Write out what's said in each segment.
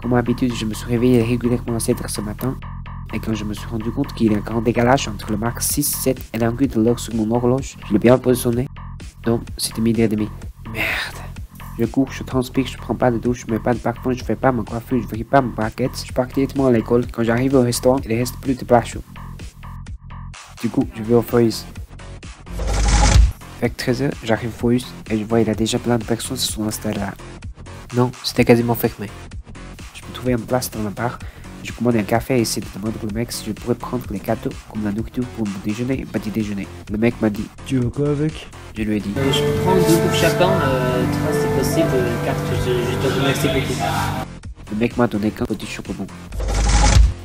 Comme d'habitude, je me suis réveillé régulièrement à 7 heures ce matin. Et quand je me suis rendu compte qu'il y a un grand décalage entre le marque 6, 7 et l'angle de l'heure sur mon horloge, je l'ai bien positionné. Donc, c'était midi et demi. Merde. Je cours, je transpire, je prends pas de douche, je mets pas de parfum, je fais pas ma coiffure, je vérifie pas ma braquette. Je pars directement à l'école. Quand j'arrive au restaurant, il reste plus de chauds. Du coup, je vais au Foyus. Avec 13h, j'arrive au Foyus et je vois il y a déjà plein de personnes qui se sont installées là. Non, c'était quasiment fermé. Je me trouvais en place dans la bar. Je commande un café et essaie de demander au mec si je pourrais prendre les cadeaux comme la nourriture pour mon déjeuner et petit déjeuner. Le mec m'a dit Tu veux quoi avec? Je lui ai dit Euh, je peux prendre deux coupes chacun, euh, trois c'est possible, euh, quatre je, je te remercie beaucoup. Le mec m'a donné qu'un petit chocobon.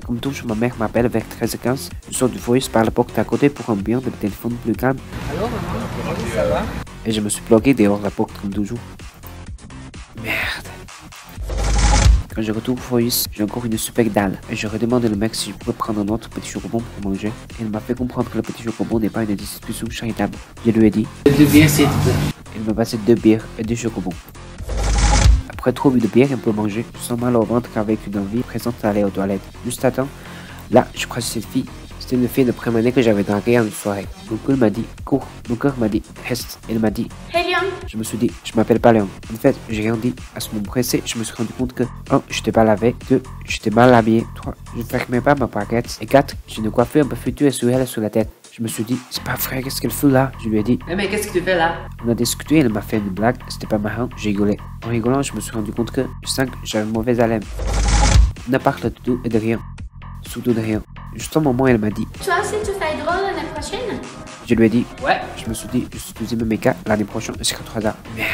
Comme toujours, ma mère m'appelle vers 13h15. Je sors du voice par la porte à côté pour un bien de téléphone plus calme Alors maman, comment ça va? Et je me suis bloqué dehors de la porte comme toujours. Quand je retourne au voice, j'ai encore une super dalle et je redemande au mec si je pourrais prendre un autre petit chocobon pour manger. Et il m'a fait comprendre que le petit chocobon n'est pas une distribution charitable. Je lui ai dit Deux biens s'il te plaît. Il m'a passé deux bières et deux chocobons. Après trop bu de bière et peu mangé, je sens mal au ventre qu'avec une envie présente à aller aux toilettes. Juste à temps, là, je croise cette fille. C'était une fille de première année que j'avais draguée en une soirée. Mon cœur m'a dit cours, mon cœur m'a dit reste. Elle m'a dit Hey Léon, je me suis dit, je m'appelle pas Léon. En fait, j'ai rien dit. À ce moment pressé, je me suis rendu compte que 1. J'étais pas lavé. 2. J'étais mal habillé. 3. Je ne fermais pas ma braguette. Et 4. J'ai une coiffure un peu futue et sur elle sur la tête. Je me suis dit, c'est pas vrai, qu'est-ce qu'elle fout là? Je lui ai dit, Mais, mais qu'est-ce que tu fais là? on a discuté, elle m'a fait une blague, c'était pas marrant, j'ai rigolé. En rigolant, je me suis rendu compte que, 5, j'avais mauvaise haleine. On a parlé de tout et de rien. Surtout de rien. Juste au moment où elle m'a dit, toi aussi tu fais drôle l'année prochaine? Je lui ai dit, Ouais. je me suis dit, je suis deuxième méca l'année prochaine jusqu'à 3 ans. Merde.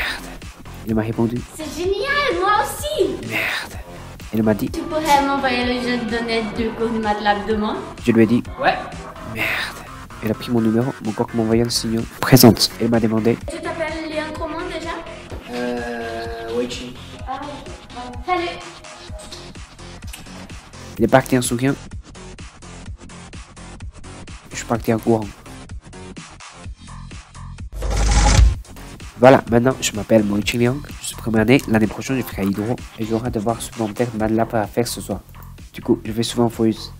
Il m'a répondu, C'est génial, moi aussi merde. Elle m'a dit, Tu pourrais m'envoyer le jeu de donner deux cours de MATLAB demain? Je lui ai dit, Ouais. merde. Elle a pris mon numéro, mon coq m'a envoyé un signal. Présente. Elle m'a demandé, Tu t'appelles Léon comment déjà? Euh. Weichi. Ah, Salut il est parti en souriant. Je parti en courant. Voilà, maintenant je m'appelle Moichi Liang, je suis première année, l'année prochaine je ferai hydro et j'aurai devoir supplémentaire de MATLAB à faire ce soir. Du coup, je vais souvent en.